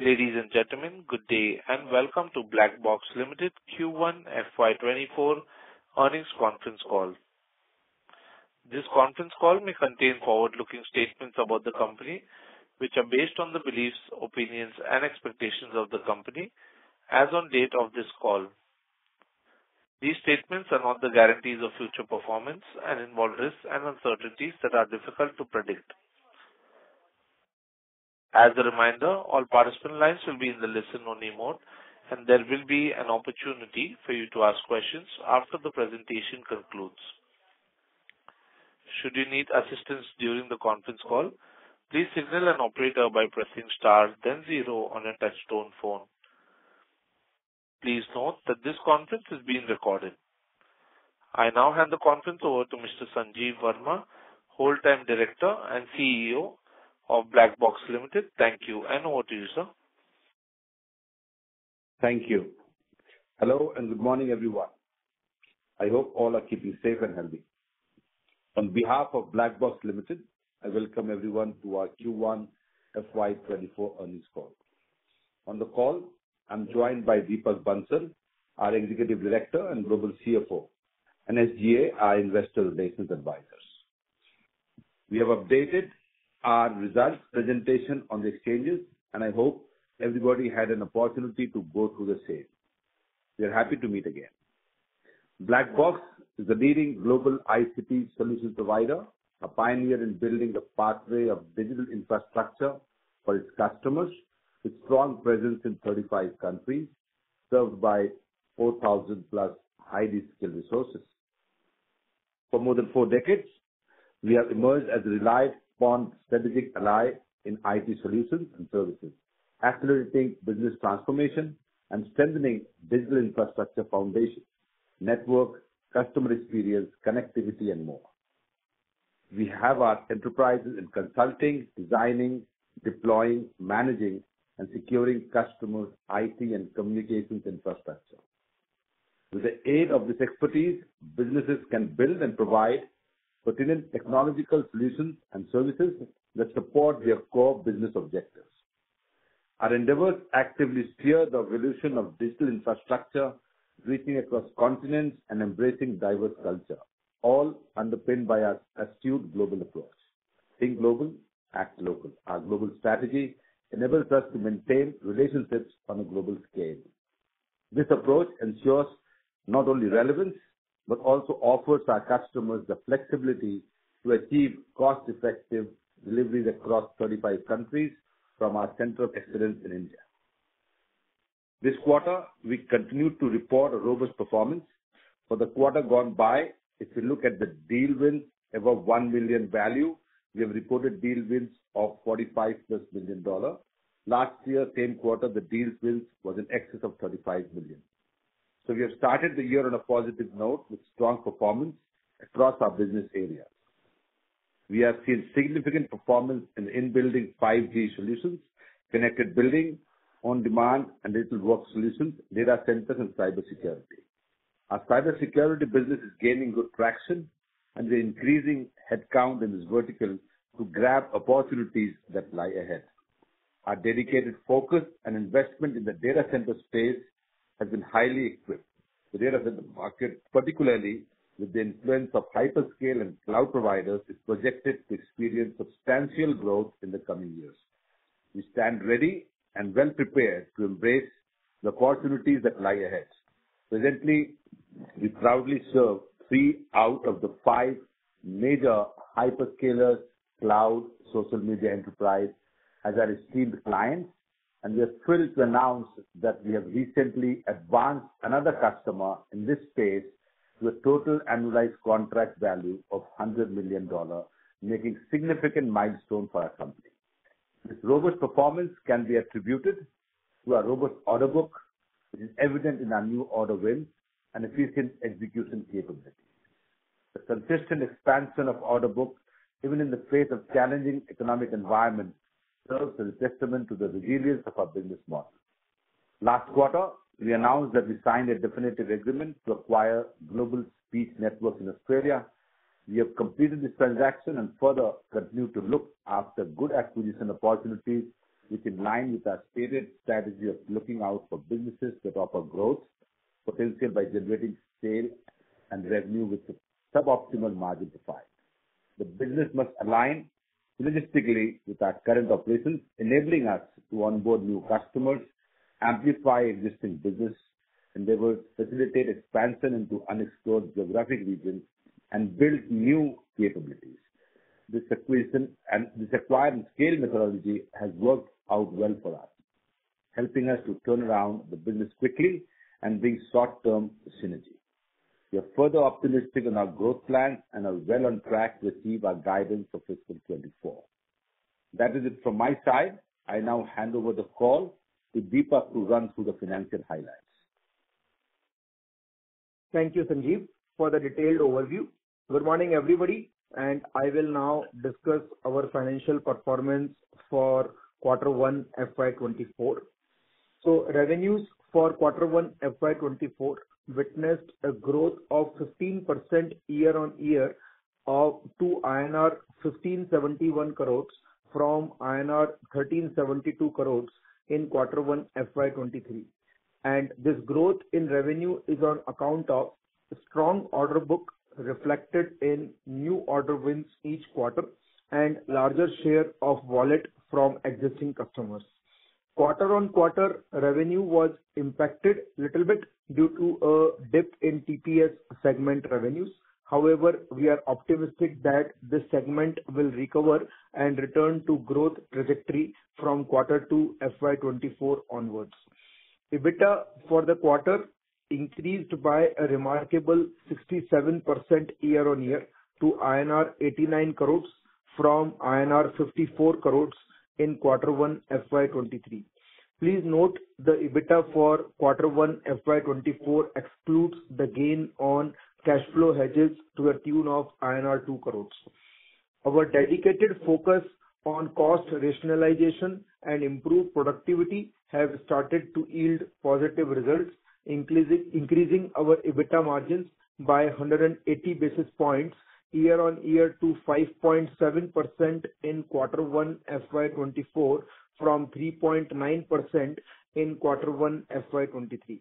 Ladies and gentlemen, good day, and welcome to Black Box Limited Q1 FY 2024 earnings conference call. This conference call may contain forward-looking statements about the company, which are based on the beliefs, opinions, and expectations of the company as on date of this call. These statements are not the guarantees of future performance and involve risks and uncertainties that are difficult to predict. As a reminder, all participant lines will be in the listen-only mode, and there will be an opportunity for you to ask questions after the presentation concludes. Should you need assistance during the conference call, please signal an operator by pressing star then zero on a touch-tone phone. Please note that this conference is being recorded. I now hand the conference over to Mr. Sanjeev Varma, Whole-time Director and CEO of Black Box Limited. Thank you, and over to you, sir. Thank you. Hello, and good morning, everyone. I hope all are keeping safe and healthy. On behalf of Black Box Limited, I welcome everyone to our Q1 FY 2024 earnings call. On the call, I'm joined by Deepak Bansal, our Executive Director and Global CFO, and SGA, our Investor Relations Advisors. We have updated our results presentation on the exchanges, and I hope everybody had an opportunity to go through the same. We are happy to meet again. Black Box is a leading global ICT solutions provider, a pioneer in building the pathway of digital infrastructure for its customers, with strong presence in 35 countries, served by 4,000+ highly skilled resources. For more than four decades, we have emerged as a relied upon strategic ally in IT solutions and services, accelerating business transformation and strengthening digital infrastructure foundation, network, customer experience, connectivity, and more. We have our enterprises in consulting, designing, deploying, managing, and securing customers' IT and communications infrastructure. With the aid of this expertise, businesses can build and provide pertinent technological solutions and services that support their core business objectives. Our endeavors actively steer the evolution of digital infrastructure, reaching across continents and embracing diverse culture, all underpinned by our astute global approach. Think global, act local. Our global strategy enables us to maintain relationships on a global scale. This approach ensures not only relevance, but also offers our customers the flexibility to achieve cost-effective deliveries across 35 countries from our center of excellence in India. This quarter, we continued to report a robust performance. For the quarter gone by, if you look at the deal wins above 1 million value, we have reported deal wins of 45+ million. Last year, same quarter, the deal wins was in excess of $35 million. So we have started the year on a positive note with strong performance across our business areas. We have seen significant performance in building 5G solutions, connected building, on-demand and digital work solutions, data centers, and cybersecurity. Our cybersecurity business is gaining good traction, and we're increasing headcount in this vertical to grab opportunities that lie ahead. Our dedicated focus and investment in the data center space has been highly equipped. The data center market, particularly with the influence of hyperscale and cloud providers, is projected to experience substantial growth in the coming years. We stand ready and well prepared to embrace the opportunities that lie ahead. Presently, we proudly serve three out of the five major hyperscalers, cloud, social media enterprise as our esteemed clients, and we are thrilled to announce that we have recently advanced another customer in this space to a total annualized contract value of $100 million, making significant milestone for our company. This robust performance can be attributed to our robust order book, which is evident in our new order wins and efficient execution capabilities. The consistent expansion of order book, even in the face of challenging economic environment, serves as a testament to the resilience of our business model. Last quarter, we announced that we signed a definitive agreement to acquire Global Speech Networks in Australia. We have completed this transaction and further continue to look after good acquisition opportunities which in line with our stated strategy of looking out for businesses that offer growth potential by generating sales and revenue with suboptimal margin profile. The business must align synergistically with our current operations, enabling us to onboard new customers, amplify existing business endeavors, facilitate expansion into unexplored geographic regions, and build new capabilities. This acquisition and this acquire and scale methodology has worked out well for us, helping us to turn around the business quickly and bring short-term synergy. We are further optimistic on our growth plans and are well on track to achieve our guidance for fiscal 2024. That is it from my side. I now hand over the call to Deepak to run through the financial highlights. Thank you, Sanjeev, for the detailed overview. Good morning, everybody, and I will now discuss our financial performance for quarter one, FY 2024. Revenues for quarter one, FY 2024, witnessed a growth of 15% year-on-year of to INR 1,571 crores from INR 1,372 crores in quarter one, FY 2023. This growth in revenue is on account of strong order book reflected in new order wins each quarter and larger share of wallet from existing customers. Quarter-on-quarter revenue was impacted little bit due to a dip in TPS segment revenues. However, we are optimistic that this segment will recover and return to growth trajectory from quarter two, FY 2024 onwards. EBITDA for the quarter increased by a remarkable 67% year-on-year to INR 89 crores from INR 54 crores in quarter one, FY 2023. Please note the EBITDA for quarter one, FY 2024 excludes the gain on cash flow hedges to a tune of INR 2 crores. Our dedicated focus on cost rationalization and improved productivity have started to yield positive results, increasing our EBITDA margins by 180 basis points year-on-year to 5.7% in quarter one, FY 2024, from 3.9% in quarter one, FY 2023.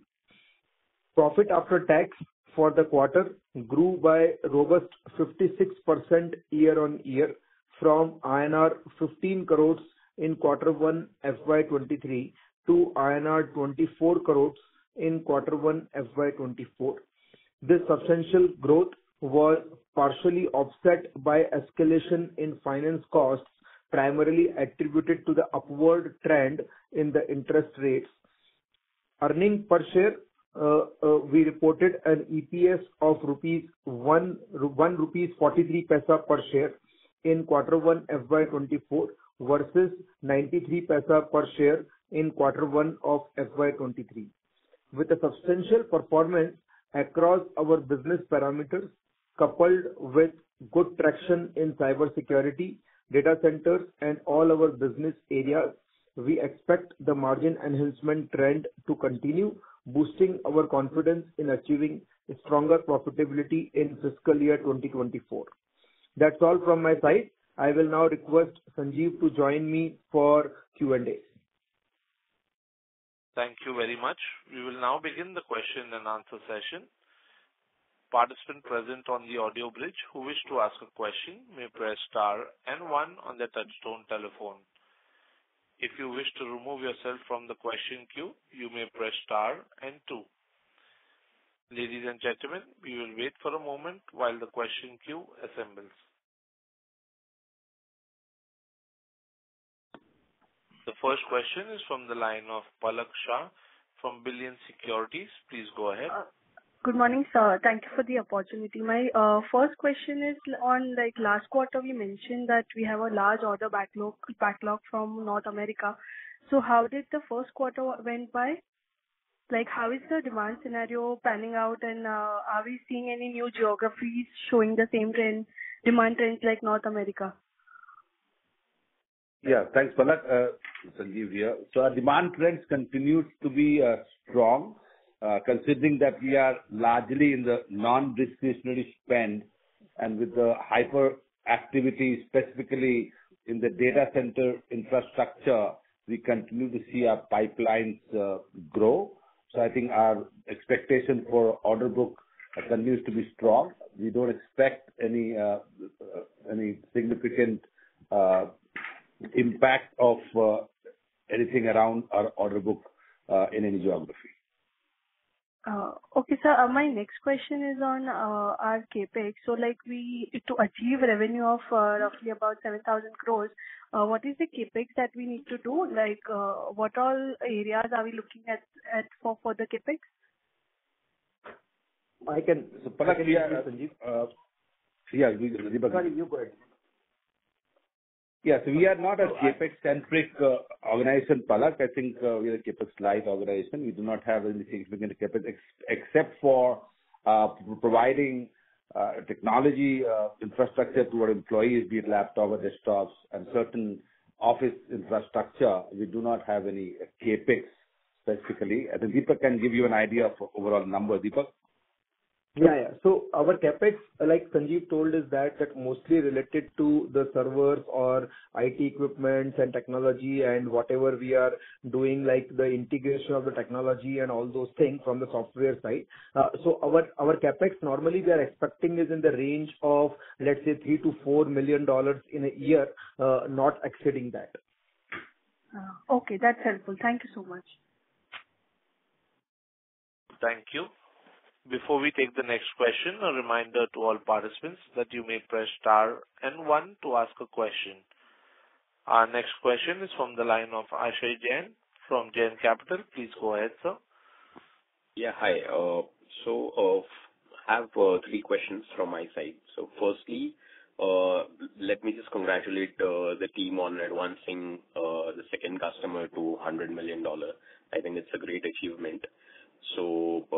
Profit after tax for the quarter grew by robust 56% year-on-year from INR 15 crores in quarter one, FY 2023, to INR 24 crores in quarter one, FY 2024. This substantial growth was partially offset by escalation in finance costs, primarily attributed to the upward trend in the interest rates. Earning per share, uh, uh, we reported an EPS of 1.43 rupees per share in quarter one, FY 2024, versus 0.93 per share in quarter one of FY 2023. With a substantial performance across our business parameters, coupled with good traction in cybersecurity, data centers, and all our business areas, we expect the margin enhancement trend to continue, boosting our confidence in achieving stronger profitability in fiscal year 2024. That's all from my side. I will now request Sanjeev to join me for Q&A. Thank you very much. We will now begin the question and answer session. Participant present on the audio bridge who wish to ask a question may press star and one on their touchtone telephone. If you wish to remove yourself from the question queue, you may press star and two. Ladies and gentlemen, we will wait for a moment while the question queue assembles. The first question is from the line of Palak Shah from Billion Securities. Please go ahead. Uh, Good morning, sir. Thank you for the opportunity. My uh, first question is on, like, last quarter, we mentioned that we have a large order backlog backlog from North America. So how did the first quarter went by? Like, how is the demand scenario panning out, and uh, are we seeing any new geographies showing the same trend, demand trends like North America? Yeah, thanks, Palak. Uh, Sanjeev here. Our demand trends continues to be strong, Uh, considering that we are largely in the non-discretionary spend and with the hyper activity, specifically in the data center infrastructure we continue to see our pipelines uh, grow. So I think our expectation for order book continues to be strong. We don't expect any uh, any significant impact of anything around our order book in any geography. Uh, okay, sir. Uh, my next question is on uh, our CapEx. So like we to achieve revenue of roughly about 7,000 crores, what is the CapEx that we need to do? Like, what all areas are we looking at for the CapEx? I can- Palak, we. Sanjeev. Yeah, Deepak. Sorry, you go ahead. Yes, we are not a CapEx-centric uh, organization, Palak. I think uh, we are a CapEx-light organization. We do not have any significant CapEx except for uh, providing technology infrastructure to our employees, be it laptop or desktops and certain office infrastructure. We do not have any CapEx specifically. I think Deepak can give you an idea of overall number. Deepak? Yeah. Yeah. So our CapEx, like Sanjeev told, is that that mostly related to the servers or IT equipment and technology and whatever we are doing, like the integration of the technology and all those things from the software side. Uh, so our CapEx normally we are expecting is in the range of, let's say, $3 million-$4 million in a year, uh, not exceeding that. Uh, okay. That's helpful. Thank you so much. Thank you. Before we take the next question, a reminder to all participants that you may press star and one to ask a question. Our next question is from the line of Akshay Jain from Jain Capital. Please go ahead, sir. Yeah. Hi. So, I have uh, three questions from my side. So firstly, uh, let me just congratulate the team on advancing the second customer to $100 million. I think it's a great achievement.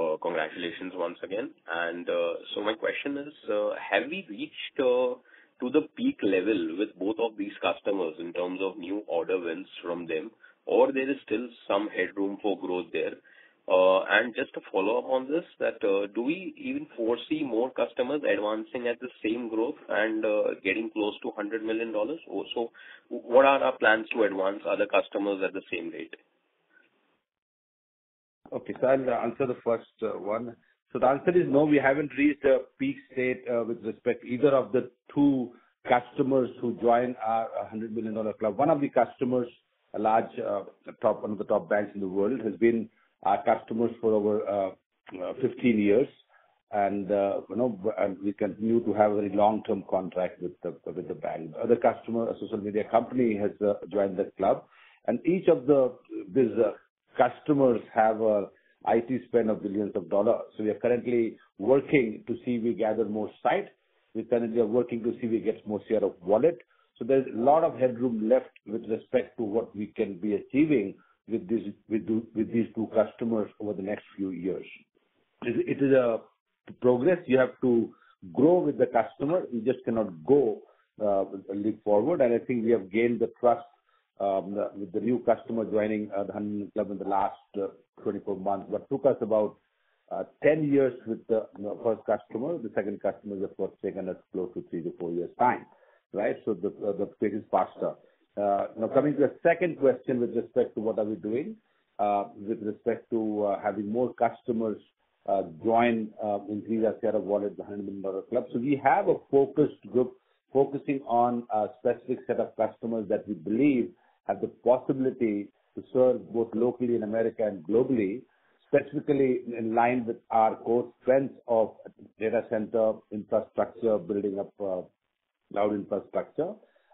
Uh, congratulations once again. And uh so my question is, uh, have we reached uh, to the peak level with both of these customers in terms of new order wins from them, or there is still some headroom for growth there? Uh and just to follow up on this, that, do we even foresee more customers advancing at the same growth and getting close to $100 million also? Oh, what are our plans to advance other customers at the same rate? Okay. So I'll uh, answer the first uh, one. So the answer is no, we haven't reached a peak state uh, with respect either of the two customers who joined our $100 million club. One of the customers, a large top, one of the top banks in the world, has been our customers for over 15 years. And you know, we continue to have a very long-term contract with the bank. The bank. other customer, a social media company, has joined the club. And each of these customers have a IT spend of billions of dollars. So we are currently working to see we gather more site. We currently are working to see we get more share of wallet. So there's a lot of headroom left with respect to what we can be achieving with these two customers over the next few years. It is a progress. You have to grow with the customer. You just cannot go uh, leap forward. And I think we have gained the trust Um, with the new customer joining uh, the $100 million club in the last uh, 24 months. What took us about uh, 10 years with the, first customer, the second customer is of course taken us close to three to four years' time, right? So the pace is faster. Now coming to the second question with respect to what are we doing with respect to having more customers join increase our share of wallet, the $100 million club. So we have a focused group focusing on a specific set of customers that we believe have the possibility to serve both locally in America and globally, specifically in line with our core strengths of data center infrastructure, building up uh, cloud infrastructure.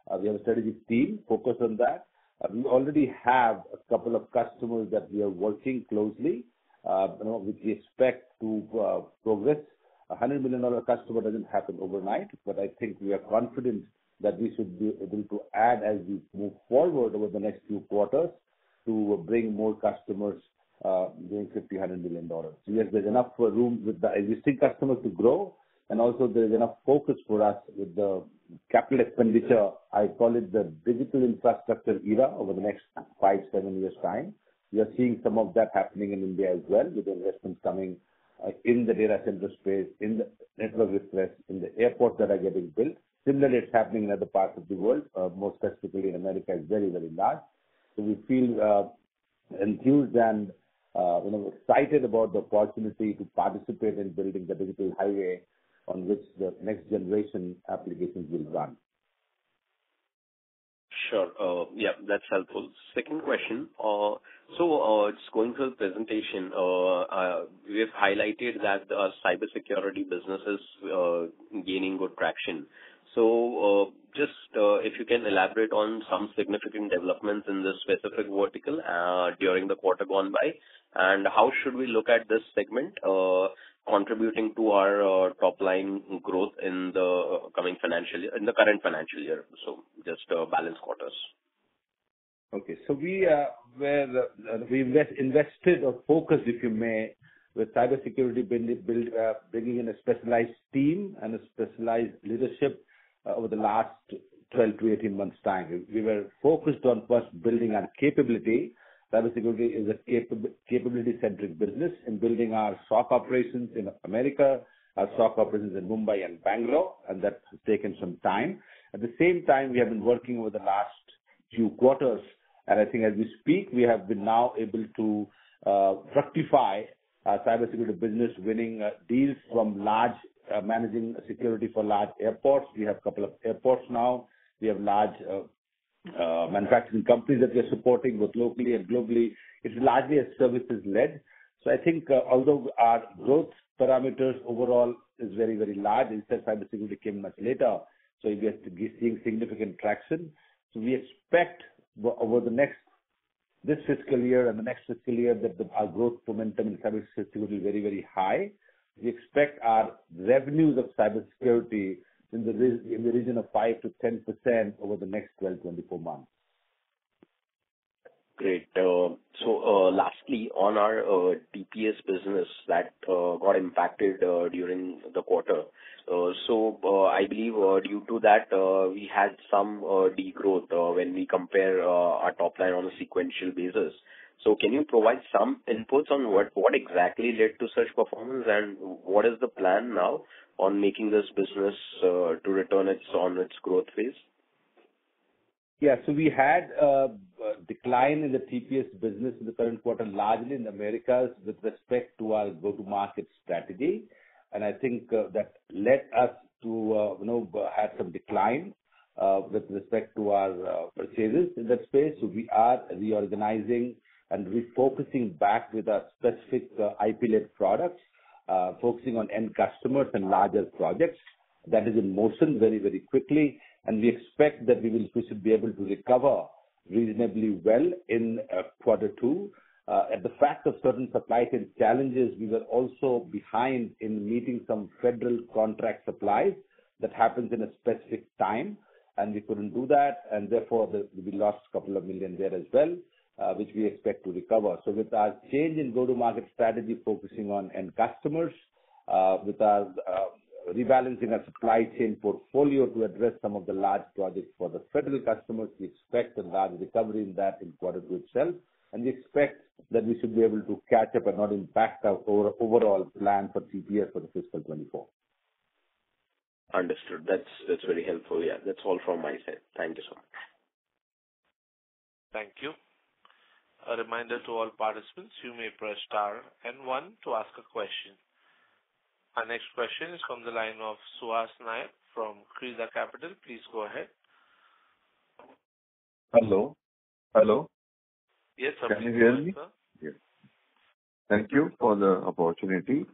Uh, we have a strategic team focused on that. Uh, we already have a couple of customers that we are working closely, you know, which we expect to progress. A $100 million customer doesn't happen overnight, but I think we are confident that we should be able to add as we move forward over the next few quarters to bring more customers uh, doing $50 million-$100 million. Yes, there's enough room with the existing customers to grow, and also there's enough focus for us with the capital expenditure. I call it the digital infrastructure era over the next five, seven years' time. We are seeing some of that happening in India as well, with investments coming uh, in the data center space, in the network refresh, in the airports that are getting built. Similarly, it's happening in other parts of the world, uh, more specifically in America, it's very, very large. So we feel uh, enthused and uh, you know excited about the opportunity to participate in building the digital highway on which the next generation applications will run. Sure. Yeah, that's helpful. Second question. So just going through the presentation, we have highlighted that the cybersecurity business is gaining good traction. So, uh, just uh, if you can elaborate on some significant developments in this specific vertical uh, during the quarter gone by, and how should we look at this segment contributing to our top line growth in the coming financial year, in the current financial year, So just balance quarters? Okay. So we invested or focused, if you may, with cybersecurity bringing in a specialized team and a specialized leadership Uh, over the last 12 to 18 months' time. We were focused on first building our capability. Cybersecurity is a capability-centric business in building our SOC operations in America, our SOC operations in Mumbai and Bangalore, and that has taken some time. At the same time, we have been working over the last few quarters, and I think as we speak, we have been now able to uh, fructify our cybersecurity business, winning uh, deals from large Uh, managing security for large airports. We have a couple of airports now. We have large uh, uh, manufacturing companies that we are supporting both locally and globally. It's largely a services-led. So I think, although our growth parameters overall is very, very large, instead cybersecurity came much later, so we are seeing significant traction. So we expect over the next this fiscal year and the next fiscal year that our growth momentum in cybersecurity will be very, very high. We expect our revenues of cybersecurity in the in the region of 5%-10% over the next 12-24 months. Great. Uh, so, uh, lastly, on our uh, TPS business that got impacted during the quarter. So, I believe due to that we had some degrowth when we compare our top line on a sequential basis. So can you provide some inputs on what exactly led to such performance, and what is the plan now on making this business uh, to return its on its growth phase? Yeah. So we had a decline in the TPS business in the current quarter, largely in Americas with respect to our go-to-market strategy. And I think uh, that led us to uh, you know have some decline with respect to our purchases in that space. So we are reorganizing and refocusing back with our specific uh, IP-led products, uh, focusing on end customers and larger projects. That is in motion very, very quickly, and we expect that we should be able to recover reasonably well in uh, quarter two. At the fact of certain supply chain challenges, we were also behind in meeting some federal contract supplies that happens in a specific time, and we couldn't do that, and therefore we lost a couple of million there as well, Uh, which we expect to recover. So with our change in go-to-market strategy focusing on end customers, uh, with our uh, rebalancing our supply chain portfolio to address some of the large projects for the federal customers, we expect a large recovery in that in quarter two itself. And we expect that we should be able to catch up and not impact our overall plan for TPS for the fiscal 2024. Understood. That's very helpful. Yeah. That's all from my side. Thank you so much. Thank you. A reminder to all participants, you may press star and one to ask a question. Our next question is from the line of Suhas Nair from Kridha Capital. Please go ahead. Hello? Hello? Yes, sir. Can you hear me? Yes. Thank you for the opportunity.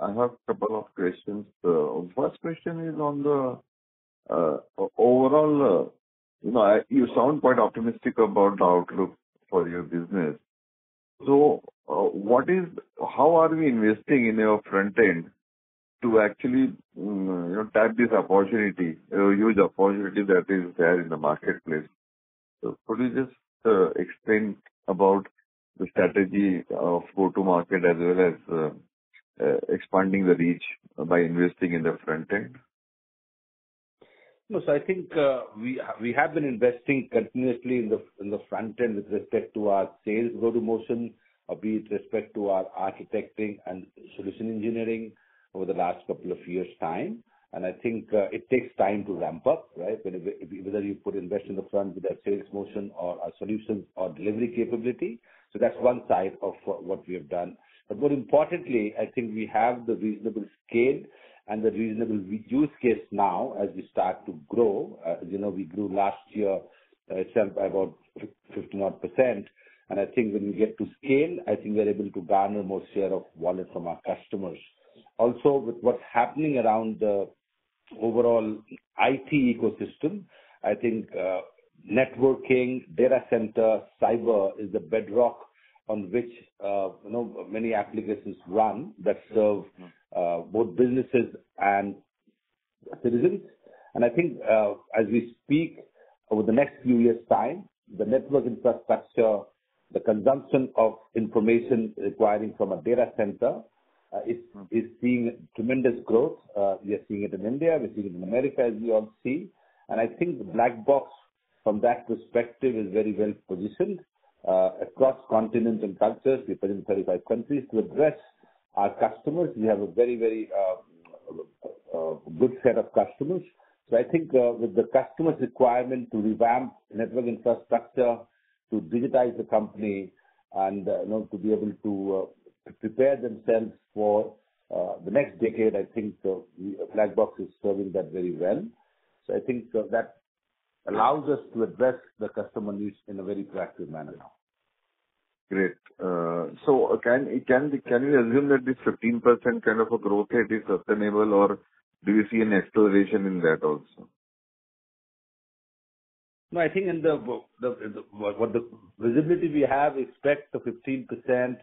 I have a couple of questions. First question is on the uh, overall, uh, you know, you sound quite optimistic about the outlook for your business. So, uh, what is, how are we investing in your front end to actually, mm, you know, tap this opportunity, huge opportunity that is there in the marketplace? So could you just uh, explain about the strategy of go-to-market as well as uh, expanding the reach by investing in the front end? No. I think uh, we we have been investing continuously in the in the front end with respect to our sales go-to-motion, be it respect to our architecting and solution engineering over the last couple of years' time. and I think uh, it takes time to ramp up, right? Whether you put invest in the front with a sales motion or a solutions or delivery capability. So that's one side of uh, what we have done. But more importantly, I think we have the reasonable scale and the reasonable use case now as we start to grow. As you know, we grew last year uh, itself by about 50 odd percent. And %. I think when we get to scale, I think we're able to garner more share of wallet from our customers. Also, with what's happening around the overall IT ecosystem, I think uh, networking, data center, cyber is the bedrock on which, uh, you know, many applications run that serve mm-hmm. uh, both businesses and citizens. And I think, uh, as we speak over the next few years' time, the network infrastructure, the consumption of information requiring from a data center, mm-hmm. is seeing tremendous growth. We are seeing it in India, we're seeing it in America, as we all see. And I think the black box from that perspective, is very well positioned Uh, across continents and cultures. We present in 35 countries to address our customers. We have a very, very um, uh, good set of customers. So I think, uh, with the customer's requirement to revamp network infrastructure, to digitize the company and, you know, to be able to prepare themselves for the next decade, I think, Black Box is serving that very well. So I think that allows us to address the customer needs in a very proactive manner now. Great. So, can can can we assume that this 15% kind of a growth rate is sustainable, or do you see an acceleration in that also? No, I think in the what the visibility we have, expect the 15%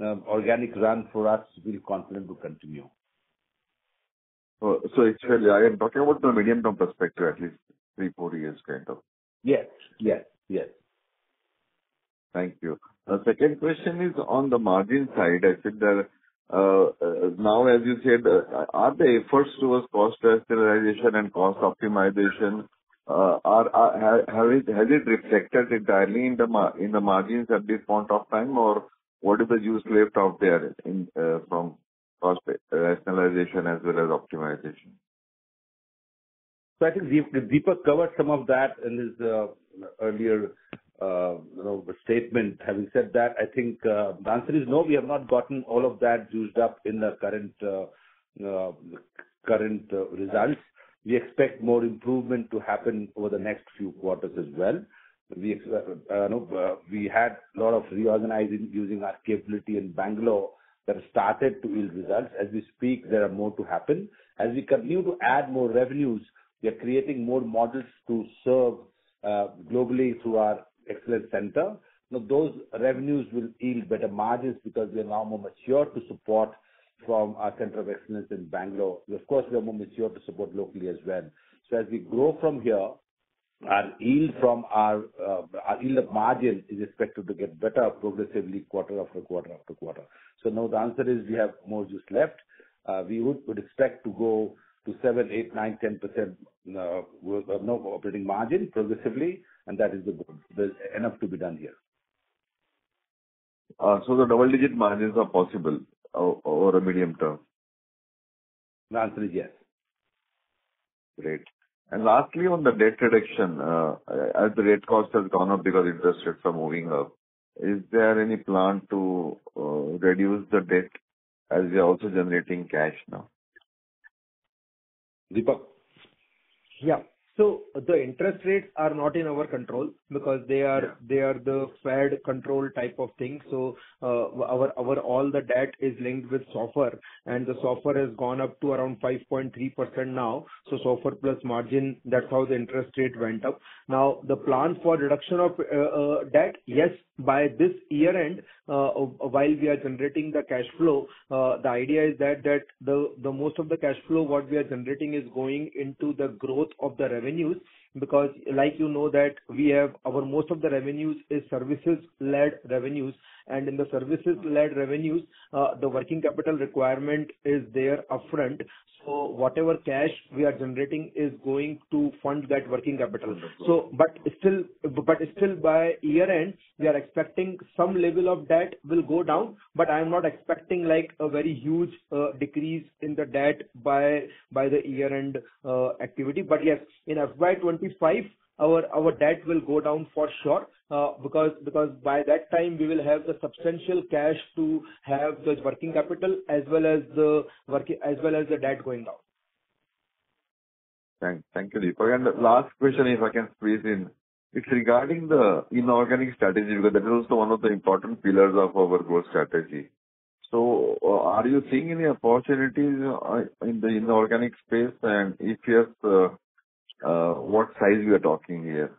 uh, organic run for us, we're confident to continue. Oh, so, actually, I am talking about the medium-term perspective, at least three, four years, kind of. Yes. Yes, yes. Thank you. The second question is on the margin side. I think that, now, as you said, are the efforts towards cost rationalization and cost optimization, uh are uh have it has it reflected entirely in the in the margins at this point of time? Or what is the juice left out there in from cost rationalization as well as optimization? I think Deepak covered some of that in his uh, earlier, uh, you know, statement. Having said that, I think uh, the answer is no, we have not gotten all of that used up in the current current results. We expect more improvement to happen over the next few quarters as well. We know, we had a lot of reorganizing using our capability in Bangalore that started to yield results. As we speak, there are more to happen. As we continue to add more revenues, we are creating more models to serve uh, globally through our excellence center. Now, those revenues will yield better margins because we are now more mature to support from our center of excellence in Bangalore. Of course, we are more mature to support locally as well. So as we grow from here, our yield from our uh, yield of margin is expected to get better progressively quarter after quarter after quarter. No, the answer is we have more juice left. Uh, we would expect to go to 7%, 8%, 9%, 10% operating margin progressively, and that is the goal. There's enough to be done here. Uh, so, the double-digit margins are possible uh, over a medium term? The answer is yes. Great. And lastly, on the debt reduction, uh, as the rate cost has gone up because interest rates are moving up, is there any plan to reduce the debt as we are also generating cash now? Deepak? Yeah. So the interest rates are not in our control because they are yeah. they are the Fed control type of thing. Uh, our our all the debt is linked with SOFR, and the SOFR has gone up to around 5.3% now. So SOFR plus margin, that's how the interest rate went up. Now the plan for reduction of uh, uh, debt, yes, by this year end, while we are generating the cash flow, the idea is that that the the most of the cash flow, what we are generating is going into the growth of the revenues, because like you know that we have our most of the revenues is services-led revenues, and in the services-led revenues, uh, the working capital requirement is there upfront. So whatever cash we are generating is going to fund that working capital. So but still, but still by year-end, we are expecting some level of debt will go down, but I am not expecting like a very huge uh, decrease in the debt by by the year-end uh, activity. But yes, in FY 2025, our debt will go down for sure, uh, because because by that time we will have the substantial cash to have the working capital as well as the work as well as the debt going down. Thank you, Deepak. Last question, if I can squeeze in, it's regarding the inorganic strategy, because that is also one of the important pillars of our growth strategy. So, uh, are you seeing any opportunities uh, in the inorganic space? And if yes, Uh, what size we are talking here?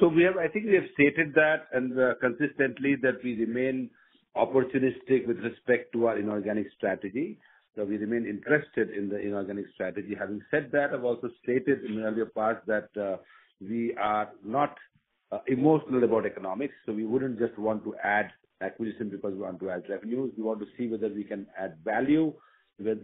So we have, I think we have stated that and uh, consistently that we remain opportunistic with respect to our inorganic strategy. So we remain interested in the inorganic strategy. Having said that, I've also stated in earlier part that uh, we are not emotional about economics, so we wouldn't just want to add acquisition because we want to add revenues. We want to see whether we can add value, whether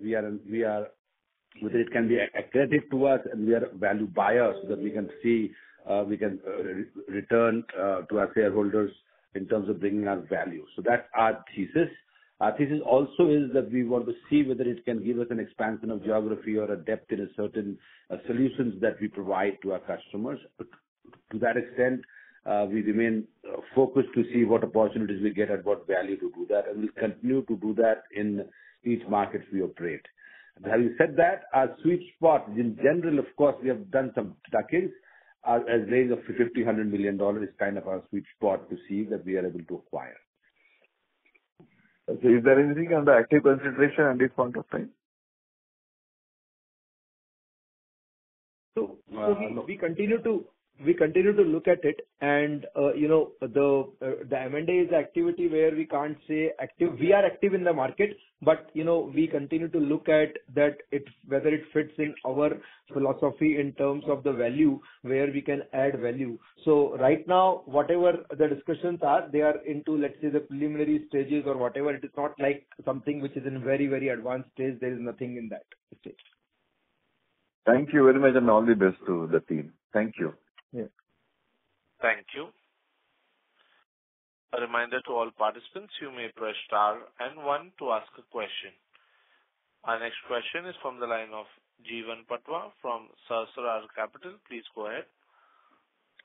it can be accretive to us, and we are value buyers, so that we can see uh, we can uh, return uh, to our shareholders in terms of bringing our value. So that's our thesis. Our thesis also is that we want to see whether it can give us an expansion of geography or a depth in a certain solutions that we provide to our customers. To that extent, we remain focused to see what opportunities we get and what value to do that, and we'll continue to do that in each market we operate. Having said that, our sweet spot in general, of course, we have done some tuck-ins. As range of $50 million-$100 million is kind of our sweet spot to see that we are able to acquire. Okay. Is there anything under active consideration at this point of time? So, we continue to look at it and, uh, you know, the uh, M&A is activity where we can't say active. We are active in the market, but, you know, we continue to look at that whether it fits in our philosophy in terms of the value, where we can add value. So right now, whatever the discussions are, they are into, let's say, the preliminary stages or whatever. It is not like something which is in very, very advanced stage. There is nothing in that stage. Thank you very much, and all the best to the team. Thank you. Yeah. Thank you. A reminder to all participants, you may press star and one to ask a question. Our next question is from the line of Jeevan Patwa from Sahasrar Capital. Please go ahead.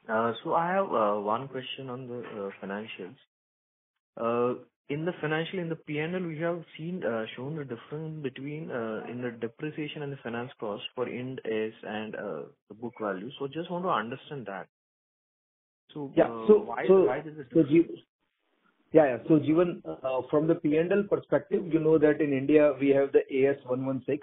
Uh, so I have uh, one question on the uh, financials. In the financial, in the P&L, we have seen uh, shown the difference between uh, in the depreciation and the finance cost for Ind AS and uh, the book value. So just want to understand that. So, Yeah. Why is it different? Yeah, yeah. So Jeevan, from the P&L perspective, you know that in India we have the Ind AS 116.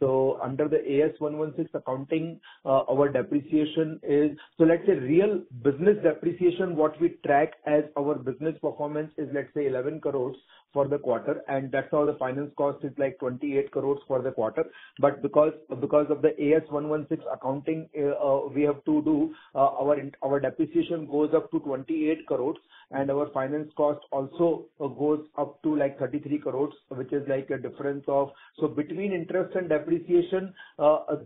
So under the Ind AS 116 accounting, uh, our depreciation is... So let's say real business depreciation, what we track as our business performance is, let's say, 11 crore for the quarter, and that's how the finance cost is like 28 crores for the quarter. But because because of the Ind AS 116 accounting, uh, uh, we have to do uh, our our depreciation goes up to 28 crores and our finance cost also goes up to, like, 33 crores, which is like a difference of... So between interest and depreciation,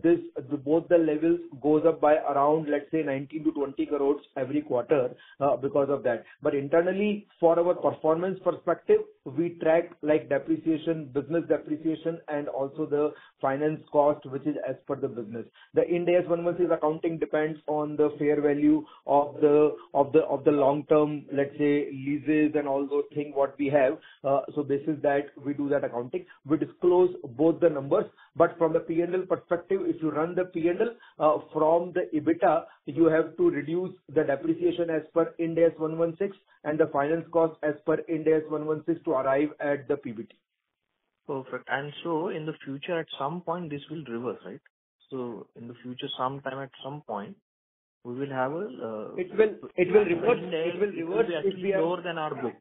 this, both the levels goes up by around, let's say, 19-20 crores every quarter, because of that. But internally, for our performance perspective, we track like depreciation, business depreciation, and also the finance cost, which is as per the business. The Ind AS 116 accounting depends on the fair value of the of the of the long-term, let's say, leases and all those things what we have. Uh, so this is that we do that accounting. We disclose both the numbers, from the P&L perspective, if you run the P&L uh, from the EBITDA, you have to reduce the depreciation as per Ind AS 116, and the finance cost as per Ind AS 116 to arrive at the PBT. Perfect. And so in the future, at some point, this will reverse, right? So in the future, sometime at some point, we will have a, uh, It will reverse It will reverse if we are- It will be Lower than our book.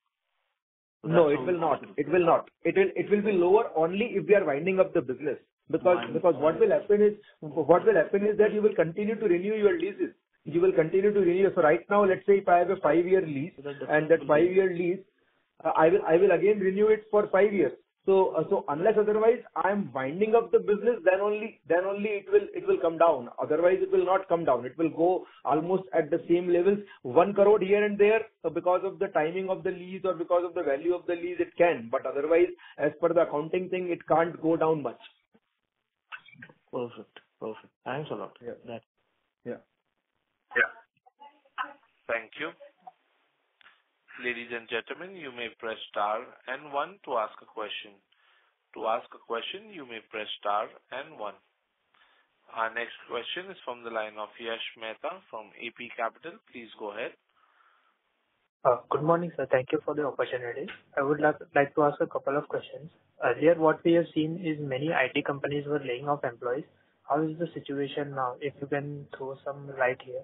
No, it will not. It will not. It will, it will be lower only if we are winding up the business. Because what will happen is what will happen is that you will continue to renew your leases. You will continue to renew. So right now, let's say if I have a five-year lease, and that difference will be- five-year lease, uh, I will I will again renew it for five years. So uh, so unless otherwise I am winding up the business, then only then only it will it will come down. Otherwise, it will not come down. It will go almost at the same levels. 1 crore here and there, uh, because of the timing of the lease or because of the value of the lease, it can. But otherwise, as per the accounting thing, it can't go down much. Perfect. Perfect. Thanks a lot. Yeah. That Yeah. Thank you. Ladies and gentlemen, you may press star and one to ask a question. To ask a question, you may press star and one. Our next question is from the line of Yash Mehta from AP Capital. Please go ahead. Uh, Good morning, sir. Thank you for the opportunity. I would like like to ask a couple of questions. Earlier, what we have seen is many IT companies were laying off employees. How is the situation now? If you can throw some light here.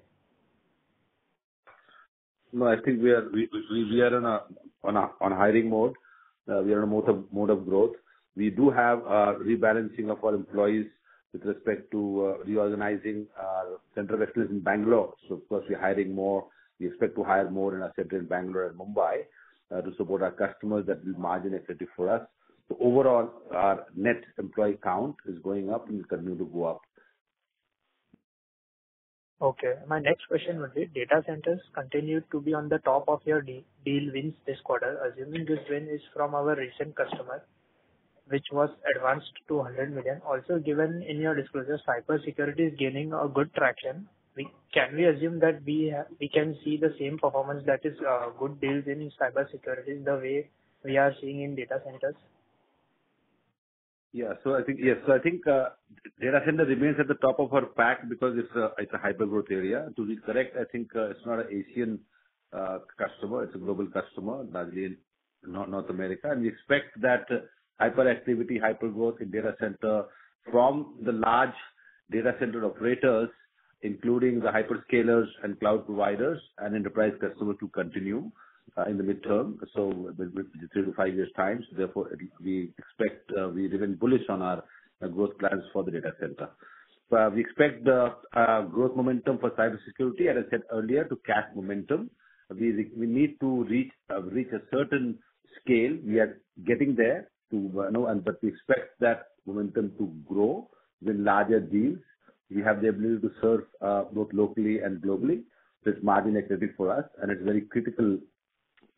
No, I think we are on hiring mode. Uh, We are in a mode of growth. We do have rebalancing of our employees with respect to uh reorganizing our center of excellence in Bangalore. So of course, we're hiring more. We expect to hire more in our center in Bangalore and Mumbai uh to support our customers that will margin accretive for us. Overall, our net employee count is going up and will continue to go up. Okay. My next question would be, data centers continue to be on the top of your deal wins this quarter, assuming this win is from our recent customer, which was advanced to 100 million. Also, given in your disclosure, cybersecurity is gaining a good traction. Can we assume that we we can see the same performance that is uh, good deals in cybersecurity the way we are seeing in data centers? Yeah. So I think, yes. So I think, uh data center remains at the top of our pack because it's a, it's a hyper-growth area. To be correct, I think, uh it's not an Asian uh customer, it's a global customer, largely in North America. And we expect that hyperactivity, hyper-growth in data center from the large data center operators, including the hyperscalers and cloud providers and enterprise customers, to continue in the midterm, so three to five years' time. So therefore, we expect, uh we remain bullish on our uh, growth plans for the data center. Uh, We expect the growth momentum for cybersecurity, as I said earlier, to catch momentum. We need to reach reach a certain scale. We are getting there but we expect that momentum to grow with larger deals. We have the ability to serve both locally and globally. It's margin accretive for us, and it's very critical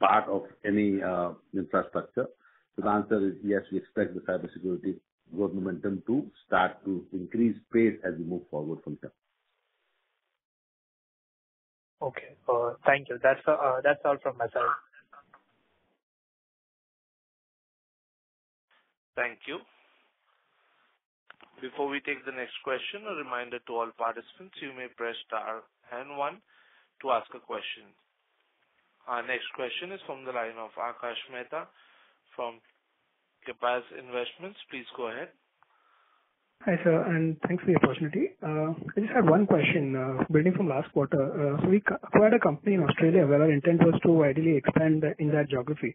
part of any uh, infrastructure. So the answer is yes, we expect the cybersecurity growth momentum to start to increase pace as we move forward from here. Okay. Uh, Thank you. That's uh, that's all from my side. Thank you. Before we take the next question, a reminder to all participants, you may press star and one to ask a question. Our next question is from the line of Akash Mehta from Kapaz Investments. Please go ahead. Hi, sir, and thanks for the opportunity. Uh, I just had one question, uh, building from last quarter. Uh, we acquired a company in Australia where our intent was to ideally expand in that geography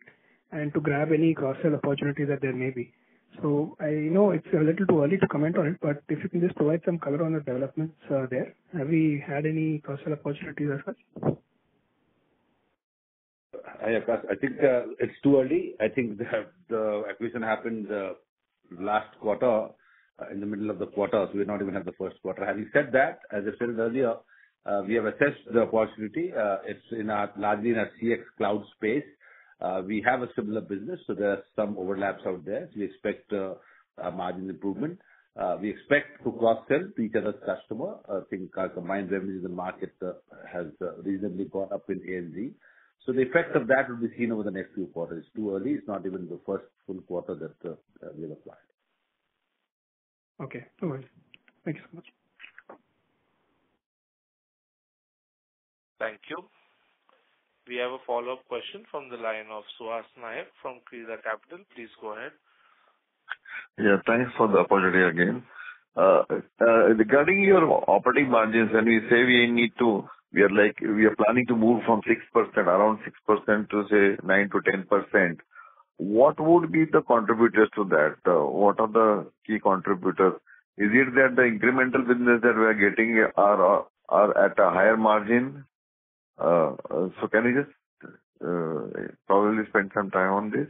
and to grab any cross-sell opportunity that there may be. So I know it's a little too early to comment on it, but if you can just provide some color on the developments there. Have we had any cross-sell opportunities as such? I think uh, it's too early. I think the acquisition happened uh, last quarter, uh, in the middle of the quarter, so we're not even at the first quarter. Having said that, as I said earlier, uh, we have assessed the opportunity. Uh, it's in our, largely in our CX cloud space. Uh, we have a similar business, so there are some overlaps out there. We expect a margin improvement. We expect to cross-sell to each other's customer. I think our combined revenues in the market has reasonably gone up in ANZ. So the effect of that will be seen over the next few quarters. It's too early. It's not even the first full quarter that uh, we have applied. Okay, no worries. Thank you so much. Thank you. We have a follow-up question from the line of Suhas Nayak from Krida Capital. Please go ahead. Yeah, thanks for the opportunity again. Uh, uh, Regarding your operating margins, when we say we need to, we are like, we are planning to move from 6%, around 6% to, say, 9%-10%. what would be the contributors to that? What are the key contributors? Is it that the incremental business that we are getting are at a higher margin? Uh, so can you just uh, probably spend some time on this?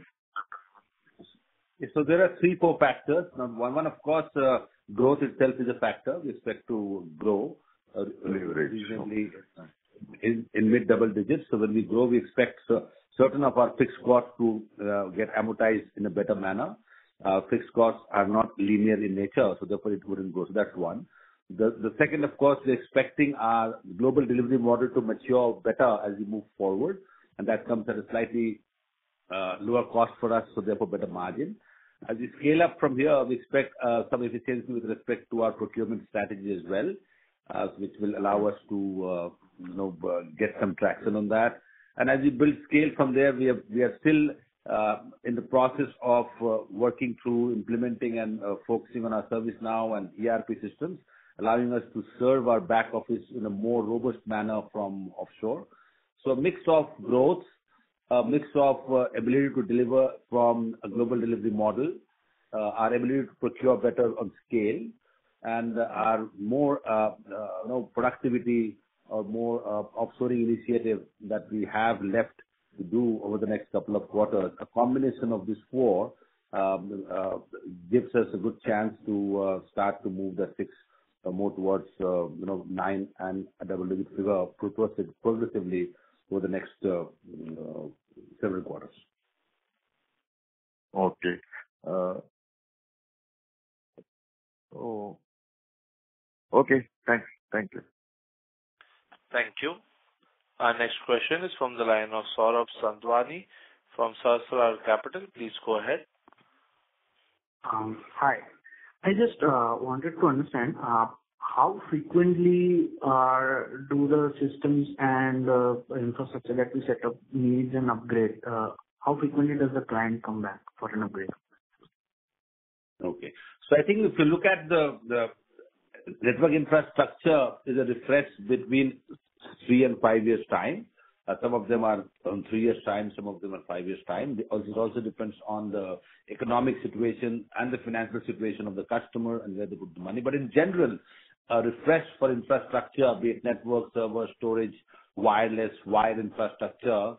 So there are three, four factors. One, one of course, uh, growth itself is a factor. We expect to grow reasonably in mid-double digits. So when we grow, we expect certain of our fixed costs to uh, get amortized in a better manner. Uh, fixed costs are not linear in nature, so therefore it wouldn't grow. So that's one. The second, of course, we're expecting our global delivery model to mature better as we move forward, and that comes at a slightly uh, lower cost for us, so therefore better margin. As we scale up from here, we expect some efficiency with respect to our procurement strategy as well, which will allow us to uh, you know, uh, get some traction on that. And as we build scale from there, we are still uh, in the process of working through implementing and focusing on our ServiceNow and ERP systems, allowing us to serve our back office in a more robust manner from offshore. So a mix of growth, a mix of ability to deliver from a global delivery model, our ability to procure better on scale, and our more uh, uh, productivity or more uh, offshoring initiative that we have left to do over the next couple of quarters. A combination of these four um, gives us a good chance to start to move the six more towards you know, nine and a double-digit figure progressively over the next several quarters. Okay. Oh, Okay. Thanks. Thank you. Thank you. Our next question is from the line of Saurabh Sadhwani from Sahasrar Capital. Please go ahead. Um, hi. I just uh, wanted to understand uh, how frequently uh, do the systems and infrastructure that we set up need an upgrade? How frequently does the client come back for an upgrade? Okay. So I think if you look at the network infrastructure, is a refresh between three and five years' time. Uh, some of them are on three years' time. Some of them are five years' time. It also depends on the economic situation and the financial situation of the customer and where they put the money. But in general, a refresh for infrastructure, be it network, server, storage, wireless, wired infrastructure,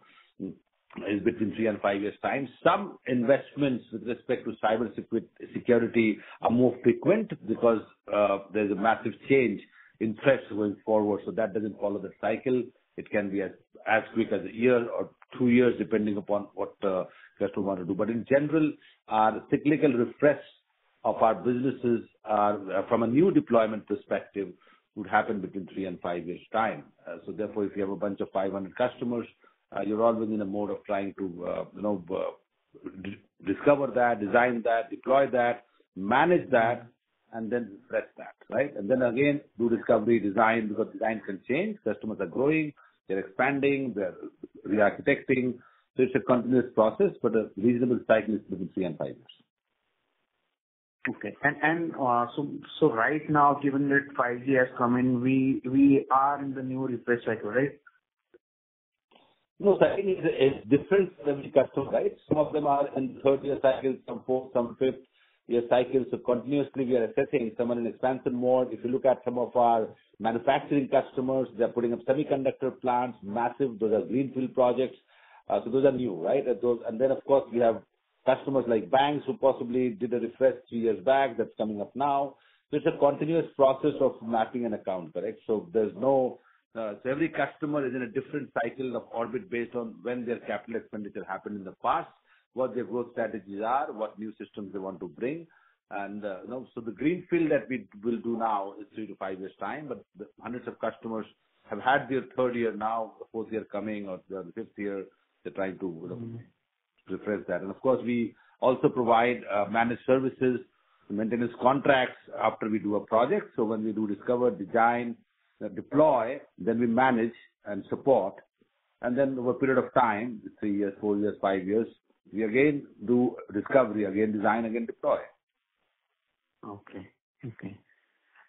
is between three and five years' time. Some investments with respect to cybersecurity are more frequent because uh, there's a massive change in threats going forward. So that doesn't follow the cycle. It can be as quick as a year or two years, depending upon what the customer wants to do. But in general, our cyclical refresh of our businesses uh, from a new deployment perspective would happen between three and five years' time. So therefore, if you have a bunch of 500 customers, Uh, you're always in a mode of trying to uh, you know, uh, discover that, design that, deploy that, manage that, and then refresh that, right? And then again, do discovery, design, because design can change. Customers are growing. They're expanding. They're re-architecting. So it's a continuous process, but a reasonable cycle is between three and five years. Okay. And so so right now, given that 5G has come in, we we are in the new refresh cycle, right? No, I think it's different for every customer, right? Some of them are in third-year cycles, some fourth, some fifth-year cycles. So continuously, we are assessing some are in expansion mode. If you look at some of our manufacturing customers, they're putting up semiconductor plants, massive. Those are greenfield projects. Uh, so those are new, right? And then, of course, we have customers like banks who possibly did a refresh three years back. That's coming up now. So it's a continuous process of mapping an account, correct? So there's no Uh, so every customer is in a different cycle of orbit based on when their capital expenditure happened in the past, what their growth strategies are, what new systems they want to bring. And uh, so the greenfield that we will do now is three to five years' time, but hundreds of customers have had their third year now, the fourth year coming, or the fifth year. They're trying to mm-hmm. refresh that. And of course, we also provide uh, managed services, maintenance contracts after we do a project. So when we do discover, design, deploy, then we manage and support. And then over a period of time, three years, four years, five years, we again do discovery, again design, again deploy. Okay. Okay.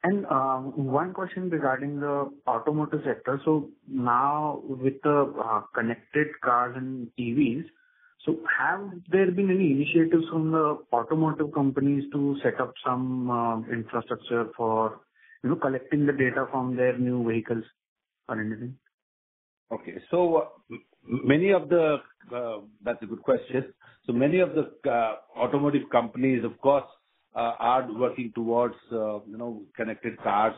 And uh, one question regarding the automotive sector. So now with the uh, connected cars and EVs, So have there been any initiatives from the automotive companies to set up some uh, infrastructure for, you know, collecting the data from their new vehicles or anything? Okay. So many of the... Uh, that's a good question. So many of the uh, automotive companies, of course, uh, are working towards, you know, connected cars,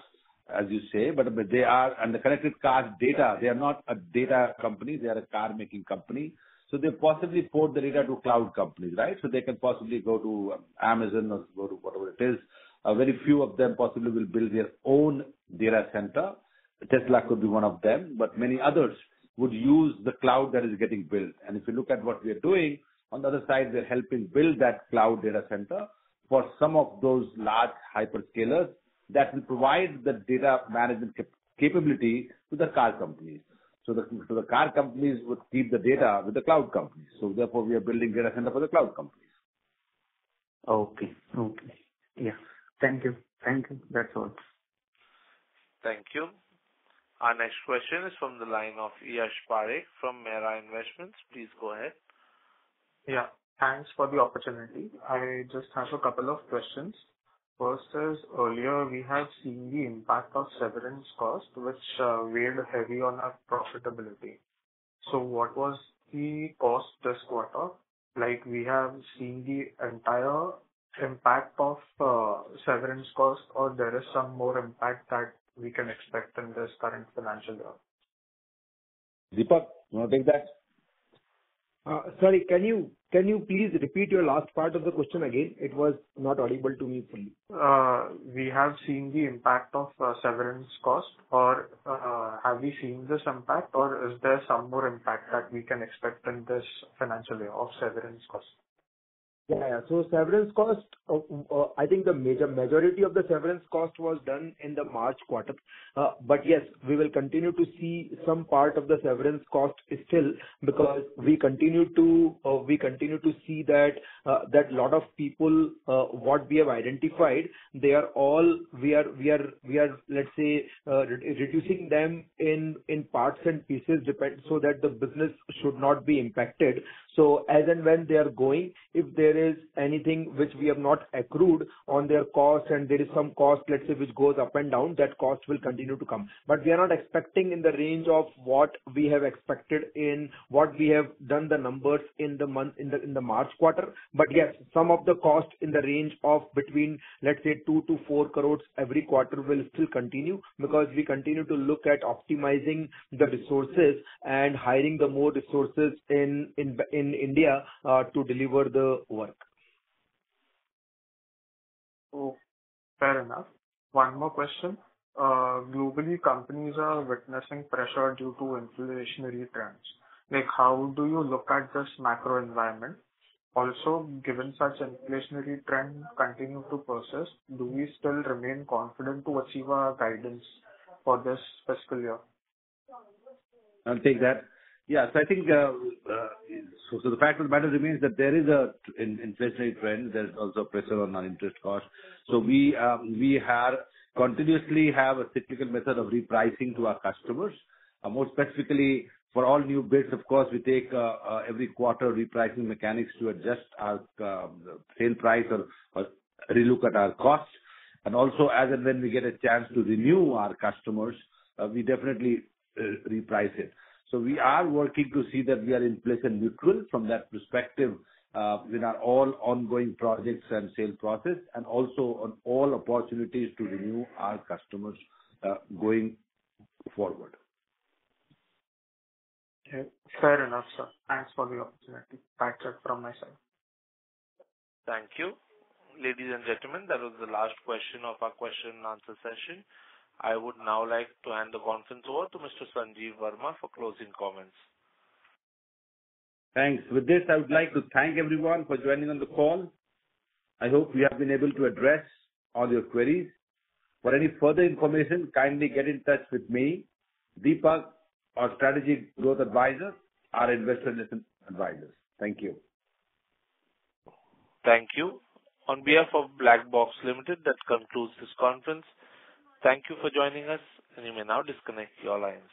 as you say, but they are... And the connected cars data, they are not a data company, they are a car-making company. So they possibly port the data to cloud companies, right? So they can possibly go to Amazon or go to whatever it is. Very few of them possibly will build their own data center. Tesla could be one of them, but many others would use the cloud that is getting built. And if you look at what we are doing, on the other side, we're helping build that cloud data center for some of those large hyperscalers that will provide the data management capability to the car companies. So the car companies would keep the data with the cloud companies. So therefore, we are building data center for the cloud companies. Okay. Okay. Yeah. Thank you. Thank you. That's all. Thank you. Our next question is from the line of Yash Parekh from Mirae Investments. Please go ahead. Yeah, thanks for the opportunity. I just have a couple of questions. First is, earlier we have seen the impact of severance cost, which uh, weighed heavy on our profitability. So what was the cost this quarter? Like, we have seen the entire impact of uh, severance cost, or there is some more impact that we can expect in this current financial year? Deepak, you want to take that? Uh, sorry, can you, can you please repeat your last part of the question again? It was not audible to me fully. Uh, we have seen the impact of severance cost, or have we seen this impact, or is there some more impact that we can expect in this financial year of severance cost? Yeah. So severance cost, uh, uh, I think the major majority of the severance cost was done in the March quarter. Uh, but yes, we will continue to see some part of the severance cost still, because we continue to uh we continue to see that lot of people what we have identified, they are all... We are, we are we are let's say, reducing them in parts and pieces, so that the business should not be impacted. So as and when they are going, if there is anything which we have not accrued on their cost, and there is some cost, let's say, which goes up and down, that cost will continue to come. But we are not expecting in the range of what we have expected in what we have done the numbers in the month, in the in the March quarter. But yes, some of the cost in the range of between, let's say, 2 crore-4 crore every quarter will still continue, because we continue to look at optimizing the resources and hiring the more resources in India uh, to deliver the work. Oh, fair enough. One more question. Uh, globally, companies are witnessing pressure due to inflationary trends. Like, how do you look at this macro environment? Also, given such inflationary trend continue to persist, do we still remain confident to achieve our guidance for this fiscal year? I'll take that. Yeah, so I think, uh, uh, so the fact of the matter remains that there is an inflationary trend. There's also pressure on our interest costs. So we um, we have continuously have a cyclical method of repricing to our customers. Uh, more specifically, for all new bids, of course, we take every quarter repricing mechanics to adjust our um, sale price or relook at our costs. And also, as and when we get a chance to renew our customers, we definitely reprice it. So we are working to see that we are inflation neutral from that perspective, uh, with our all ongoing projects and sales process, and also on all opportunities to renew our customers, uh, going forward. Okay, fair enough, sir. Thanks for the opportunity. That's it from my side. Thank you. Ladies and gentlemen, that was the last question of our question and answer session. I would now like to hand the conference over to Mr. Sanjeev Verma for closing comments. Thanks. With this, I would like to thank everyone for joining on the call. I hope we have been able to address all your queries. For any further information, kindly get in touch with me, Deepak, our Strategic Growth Advisor, our investor relations advisors. Thank you. Thank you. On behalf of Black Box Limited, that concludes this conference. Thank you for joining us, and you may now disconnect your lines.